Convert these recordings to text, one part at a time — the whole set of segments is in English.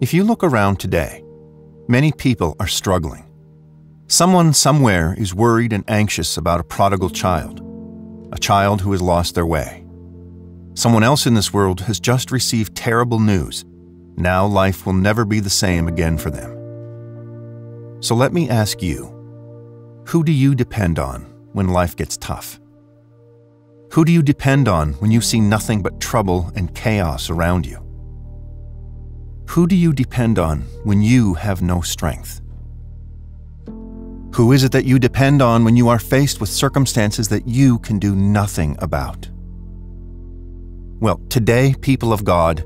If you look around today, many people are struggling. Someone somewhere is worried and anxious about a prodigal child, a child who has lost their way. Someone else in this world has just received terrible news. Now life will never be the same again for them. So let me ask you who do you depend on when life gets tough? Who do you depend on when you see nothing but trouble and chaos around you? Who do you depend on when you have no strength? Who is it that you depend on when you are faced with circumstances that you can do nothing about? Well, today, people of God,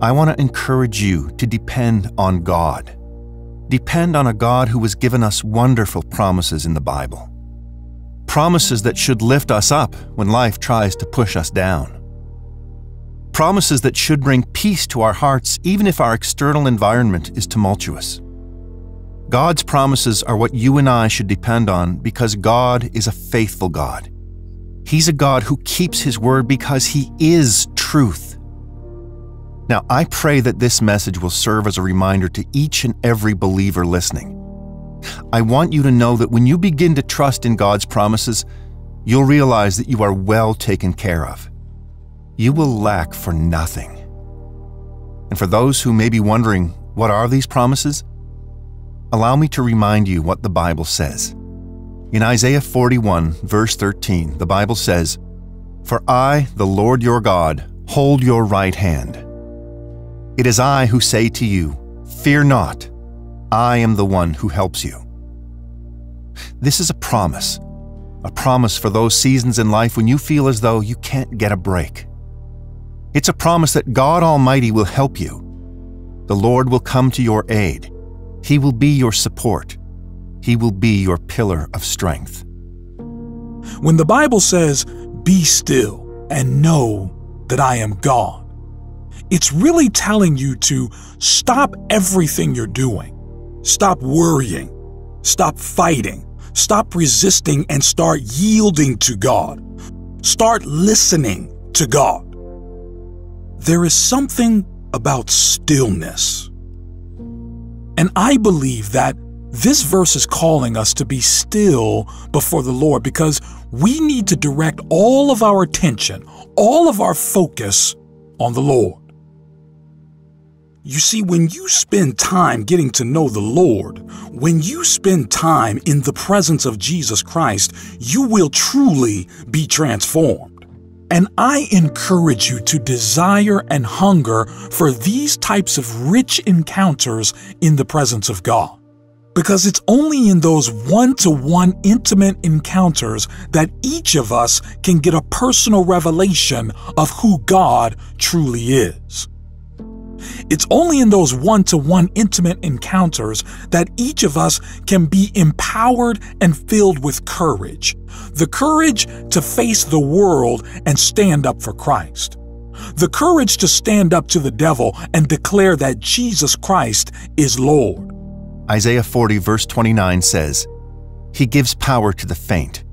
I want to encourage you to depend on God. Depend on a God who has given us wonderful promises in the Bible. Promises that should lift us up when life tries to push us down promises that should bring peace to our hearts even if our external environment is tumultuous. God's promises are what you and I should depend on because God is a faithful God. He's a God who keeps His word because He is truth. Now, I pray that this message will serve as a reminder to each and every believer listening. I want you to know that when you begin to trust in God's promises, you'll realize that you are well taken care of you will lack for nothing. And for those who may be wondering, what are these promises? Allow me to remind you what the Bible says. In Isaiah 41, verse 13, the Bible says, For I, the Lord your God, hold your right hand. It is I who say to you, Fear not, I am the one who helps you. This is a promise, a promise for those seasons in life when you feel as though you can't get a break. It's a promise that God Almighty will help you. The Lord will come to your aid. He will be your support. He will be your pillar of strength. When the Bible says, Be still and know that I am God, it's really telling you to stop everything you're doing. Stop worrying. Stop fighting. Stop resisting and start yielding to God. Start listening to God. There is something about stillness. And I believe that this verse is calling us to be still before the Lord because we need to direct all of our attention, all of our focus on the Lord. You see, when you spend time getting to know the Lord, when you spend time in the presence of Jesus Christ, you will truly be transformed. And I encourage you to desire and hunger for these types of rich encounters in the presence of God. Because it's only in those one to one intimate encounters that each of us can get a personal revelation of who God truly is. It's only in those one to one intimate encounters that each of us can be empowered and filled with courage. The courage to face the world and stand up for Christ. The courage to stand up to the devil and declare that Jesus Christ is Lord. Isaiah 40, verse 29 says, He gives power to the faint,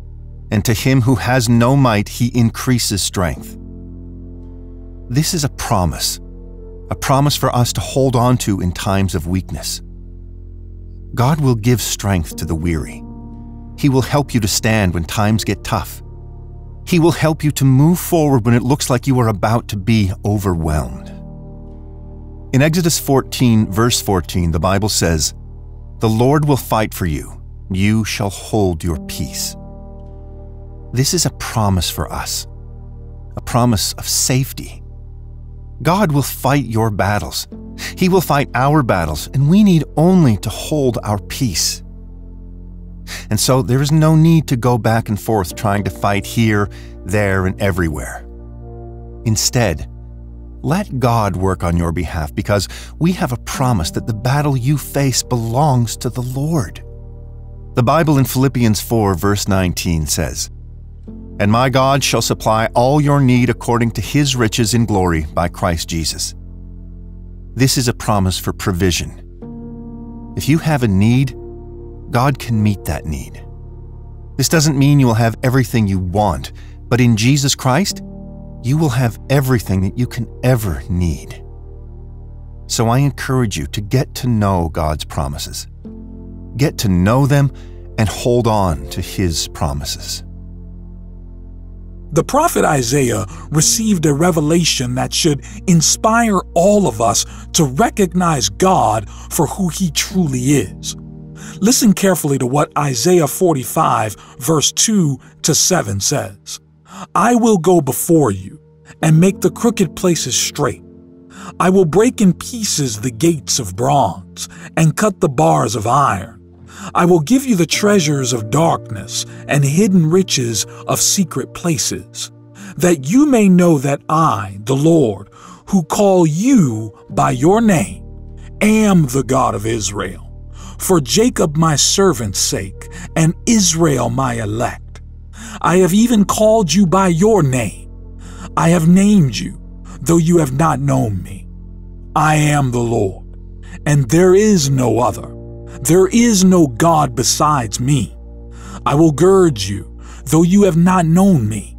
and to him who has no might, He increases strength. This is a promise a promise for us to hold on to in times of weakness. God will give strength to the weary. He will help you to stand when times get tough. He will help you to move forward when it looks like you are about to be overwhelmed. In Exodus 14, verse 14, the Bible says, The Lord will fight for you, you shall hold your peace. This is a promise for us, a promise of safety God will fight your battles. He will fight our battles, and we need only to hold our peace. And so there is no need to go back and forth trying to fight here, there, and everywhere. Instead, let God work on your behalf because we have a promise that the battle you face belongs to the Lord. The Bible in Philippians 4, verse 19 says, and my God shall supply all your need according to his riches in glory by Christ Jesus. This is a promise for provision. If you have a need, God can meet that need. This doesn't mean you will have everything you want, but in Jesus Christ, you will have everything that you can ever need. So I encourage you to get to know God's promises. Get to know them and hold on to His promises. The prophet Isaiah received a revelation that should inspire all of us to recognize God for who He truly is. Listen carefully to what Isaiah 45, verse 2 to 7 says I will go before you and make the crooked places straight. I will break in pieces the gates of bronze and cut the bars of iron. I will give you the treasures of darkness and hidden riches of secret places, that you may know that I, the Lord, who call you by your name, am the God of Israel. For Jacob my servant's sake, and Israel my elect. I have even called you by your name. I have named you, though you have not known me. I am the Lord, and there is no other. There is no God besides me. I will gird you, though you have not known me,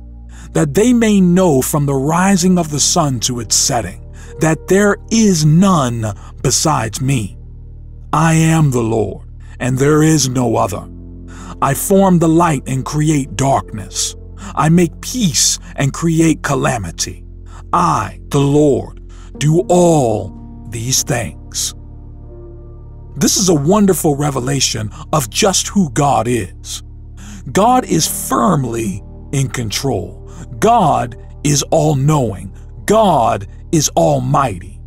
that they may know from the rising of the sun to its setting that there is none besides me. I am the Lord, and there is no other. I form the light and create darkness. I make peace and create calamity. I, the Lord, do all these things. This is a wonderful revelation of just who God is. God is firmly in control. God is all knowing. God is almighty.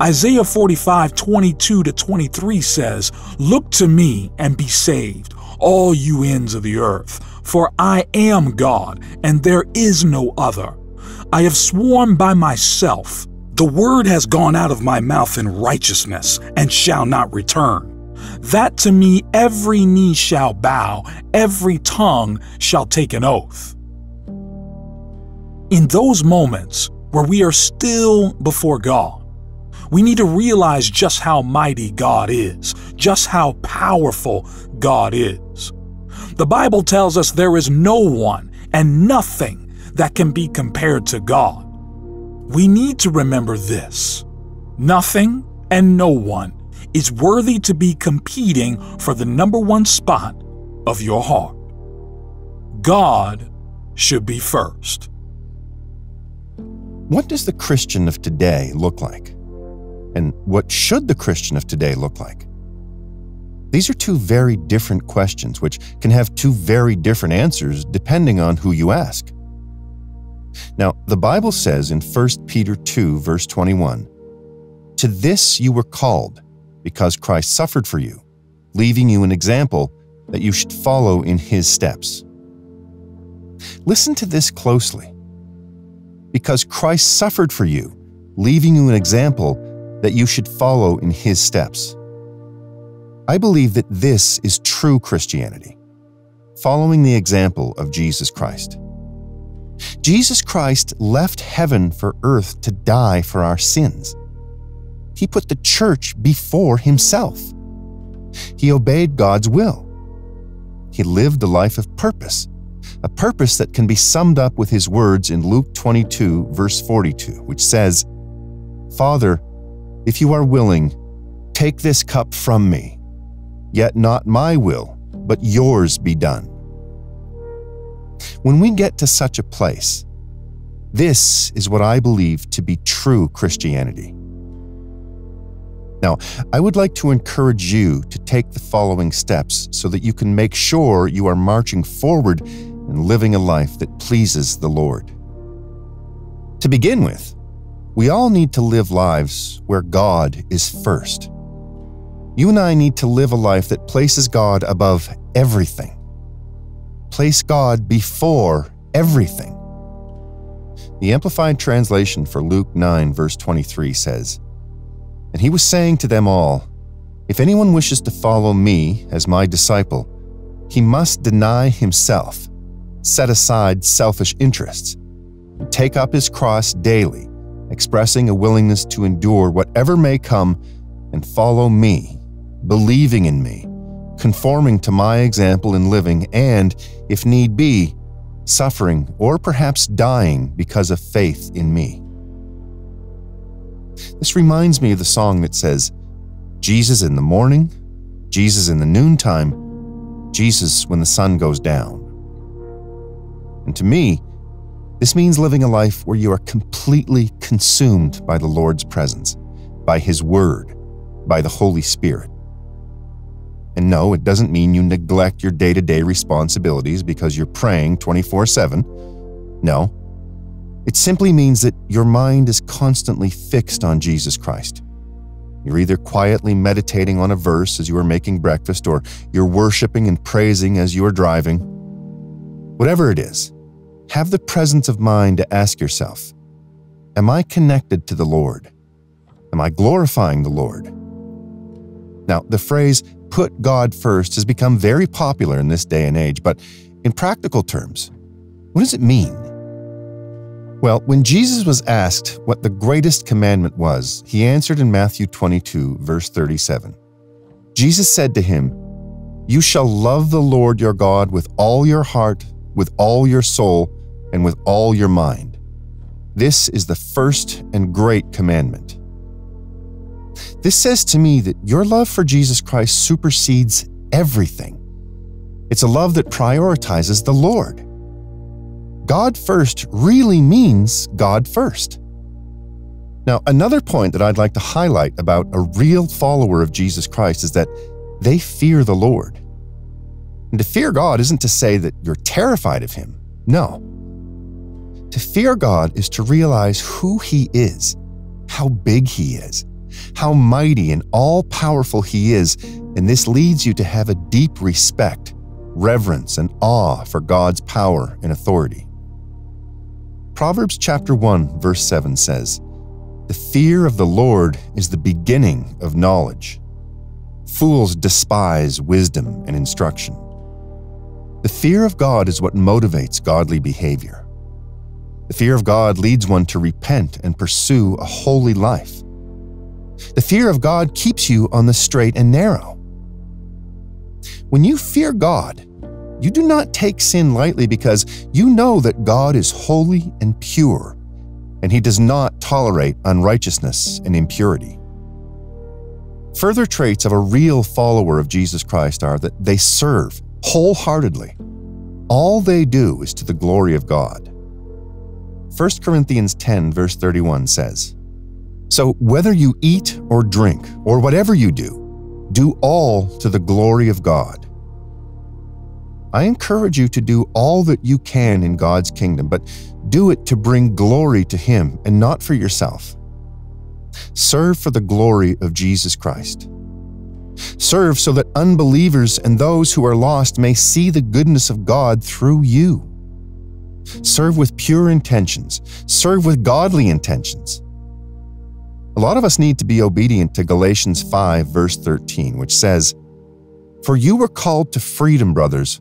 Isaiah 45 22 to 23 says, Look to me and be saved, all you ends of the earth, for I am God, and there is no other. I have sworn by myself the word has gone out of my mouth in righteousness and shall not return. That to me every knee shall bow, every tongue shall take an oath. In those moments where we are still before God, we need to realize just how mighty God is, just how powerful God is. The Bible tells us there is no one and nothing that can be compared to God we need to remember this nothing and no one is worthy to be competing for the number one spot of your heart. God should be first. What does the Christian of today look like? And what should the Christian of today look like? These are two very different questions, which can have two very different answers depending on who you ask. Now, the Bible says in 1 Peter 2, verse 21, To this you were called, because Christ suffered for you, leaving you an example that you should follow in his steps. Listen to this closely. Because Christ suffered for you, leaving you an example that you should follow in his steps. I believe that this is true Christianity, following the example of Jesus Christ. Jesus Christ left heaven for earth to die for our sins. He put the church before himself. He obeyed God's will. He lived a life of purpose, a purpose that can be summed up with his words in Luke 22, verse 42, which says, Father, if you are willing, take this cup from me, yet not my will, but yours be done. When we get to such a place, this is what I believe to be true Christianity. Now, I would like to encourage you to take the following steps so that you can make sure you are marching forward and living a life that pleases the Lord. To begin with, we all need to live lives where God is first. You and I need to live a life that places God above everything place God before everything. The Amplified Translation for Luke 9, verse 23 says, And he was saying to them all, If anyone wishes to follow me as my disciple, he must deny himself, set aside selfish interests, and take up his cross daily, expressing a willingness to endure whatever may come and follow me, believing in me conforming to my example in living, and, if need be, suffering or perhaps dying because of faith in me. This reminds me of the song that says, Jesus in the morning, Jesus in the noontime, Jesus when the sun goes down. And to me, this means living a life where you are completely consumed by the Lord's presence, by His Word, by the Holy Spirit. And no, it doesn't mean you neglect your day to day responsibilities because you're praying 24 7. No. It simply means that your mind is constantly fixed on Jesus Christ. You're either quietly meditating on a verse as you are making breakfast, or you're worshiping and praising as you are driving. Whatever it is, have the presence of mind to ask yourself Am I connected to the Lord? Am I glorifying the Lord? Now, the phrase put God first has become very popular in this day and age, but in practical terms, what does it mean? Well, when Jesus was asked what the greatest commandment was, he answered in Matthew 22, verse 37. Jesus said to him, You shall love the Lord your God with all your heart, with all your soul, and with all your mind. This is the first and great commandment. This says to me that your love for Jesus Christ supersedes everything. It's a love that prioritizes the Lord. God first really means God first. Now, another point that I'd like to highlight about a real follower of Jesus Christ is that they fear the Lord. And to fear God isn't to say that you're terrified of Him. No. To fear God is to realize who He is, how big He is, how mighty and all powerful He is, and this leads you to have a deep respect, reverence, and awe for God's power and authority. Proverbs chapter 1 verse 7 says, "The fear of the Lord is the beginning of knowledge. Fools despise wisdom and instruction." The fear of God is what motivates godly behavior. The fear of God leads one to repent and pursue a holy life. The fear of God keeps you on the straight and narrow. When you fear God, you do not take sin lightly because you know that God is holy and pure, and He does not tolerate unrighteousness and impurity. Further traits of a real follower of Jesus Christ are that they serve wholeheartedly. All they do is to the glory of God. 1 Corinthians 10, verse 31 says, So whether you eat or drink, or whatever you do, do all to the glory of God. I encourage you to do all that you can in God's kingdom, but do it to bring glory to Him and not for yourself. Serve for the glory of Jesus Christ. Serve so that unbelievers and those who are lost may see the goodness of God through you. Serve with pure intentions. Serve with godly intentions. A lot of us need to be obedient to Galatians 5, verse 13, which says, For you were called to freedom, brothers.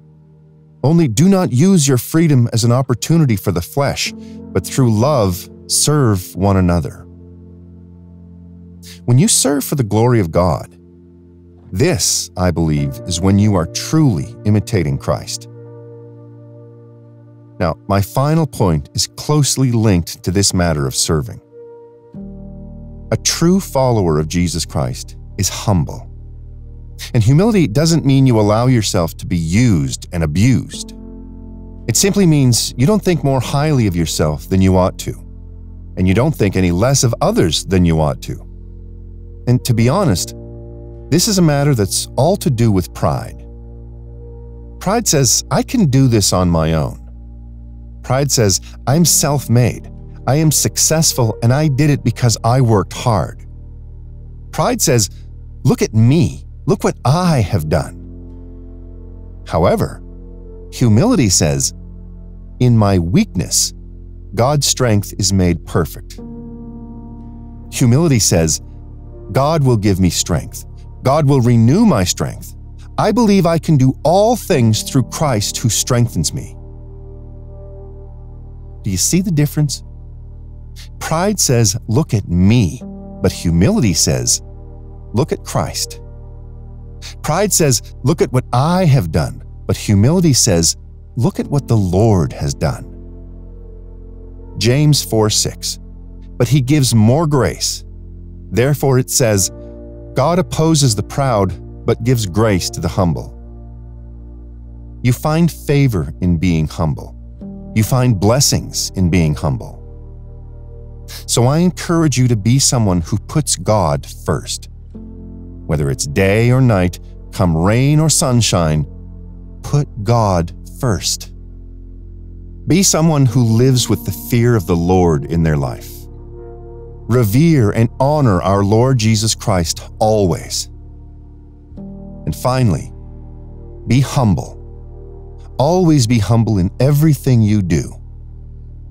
Only do not use your freedom as an opportunity for the flesh, but through love serve one another. When you serve for the glory of God, this, I believe, is when you are truly imitating Christ. Now, my final point is closely linked to this matter of serving. A true follower of Jesus Christ is humble. And humility doesn't mean you allow yourself to be used and abused. It simply means you don't think more highly of yourself than you ought to, and you don't think any less of others than you ought to. And to be honest, this is a matter that's all to do with pride. Pride says, I can do this on my own. Pride says, I'm self made, I am successful, and I did it because I worked hard. Pride says, Look at me, look what I have done. However, humility says, In my weakness, God's strength is made perfect. Humility says, God will give me strength. God will renew my strength. I believe I can do all things through Christ who strengthens me. Do you see the difference? Pride says, Look at me, but humility says, Look at Christ. Pride says, Look at what I have done, but humility says, Look at what the Lord has done. James 4 6. But he gives more grace. Therefore it says, God opposes the proud, but gives grace to the humble. You find favor in being humble. You find blessings in being humble. So I encourage you to be someone who puts God first. Whether it's day or night, come rain or sunshine, put God first. Be someone who lives with the fear of the Lord in their life. Revere and honor our Lord Jesus Christ always. And finally, be humble. Always be humble in everything you do.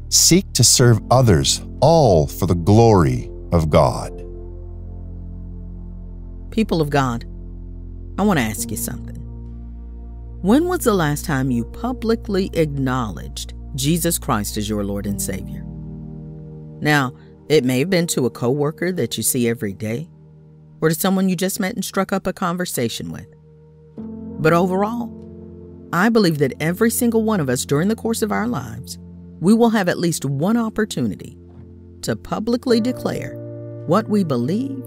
Seek to serve others, all for the glory of God. People of God, I want to ask you something. When was the last time you publicly acknowledged Jesus Christ as your Lord and Savior? Now, it may have been to a coworker that you see every day, or to someone you just met and struck up a conversation with. But overall, I believe that every single one of us during the course of our lives, we will have at least one opportunity to publicly declare what we believe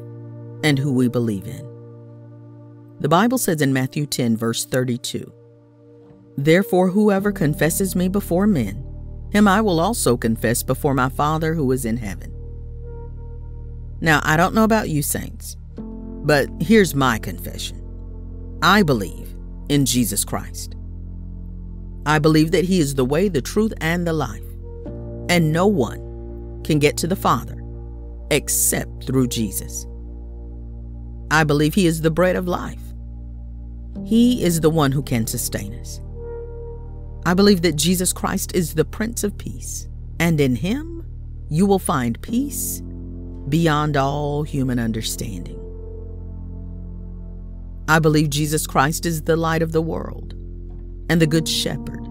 and who we believe in. The Bible says in Matthew 10, verse 32, Therefore, whoever confesses me before men, him I will also confess before my Father who is in heaven. Now, I don't know about you, saints, but here's my confession I believe in Jesus Christ. I believe that He is the way, the truth, and the life, and no one can get to the Father except through Jesus. I believe He is the bread of life. He is the one who can sustain us. I believe that Jesus Christ is the Prince of Peace, and in Him you will find peace beyond all human understanding. I believe Jesus Christ is the light of the world and the Good Shepherd.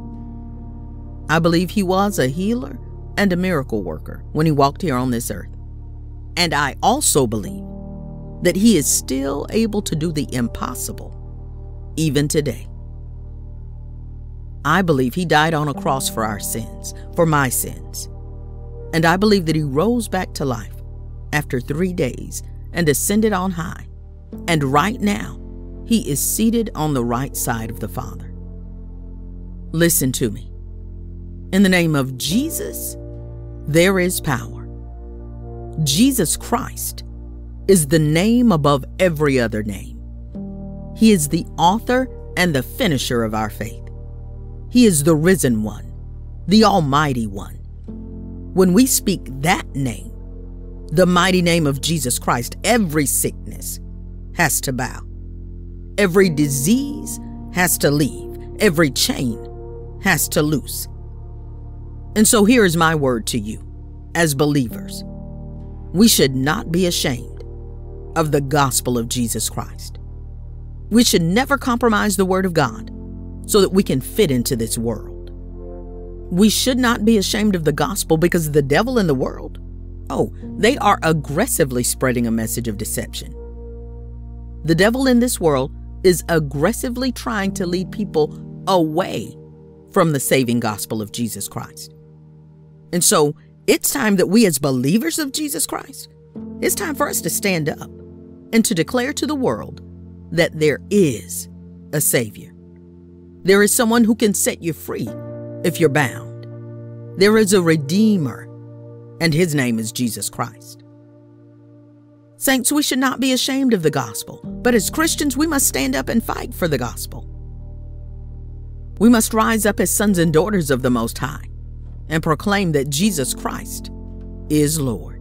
I believe he was a healer and a miracle worker when he walked here on this earth. And I also believe that he is still able to do the impossible, even today. I believe he died on a cross for our sins, for my sins. And I believe that he rose back to life after three days and ascended on high. And right now, he is seated on the right side of the Father. Listen to me. In the name of Jesus, there is power. Jesus Christ is the name above every other name. He is the author and the finisher of our faith. He is the risen one, the Almighty One. When we speak that name, the mighty name of Jesus Christ, every sickness has to bow. Every disease has to leave. Every chain has to loose. And so here is my word to you as believers. We should not be ashamed of the gospel of Jesus Christ. We should never compromise the word of God so that we can fit into this world. We should not be ashamed of the gospel because the devil in the world Oh, they are aggressively spreading a message of deception. The devil in this world is aggressively trying to lead people away from the saving gospel of Jesus Christ. And so it's time that we, as believers of Jesus Christ, it's time for us to stand up and to declare to the world that there is a Savior. There is someone who can set you free if you're bound. There is a Redeemer and his name is Jesus Christ. Saints, we should not be ashamed of the gospel, but as Christians, we must stand up and fight for the gospel. We must rise up as sons and daughters of the Most High and proclaim that Jesus Christ is Lord.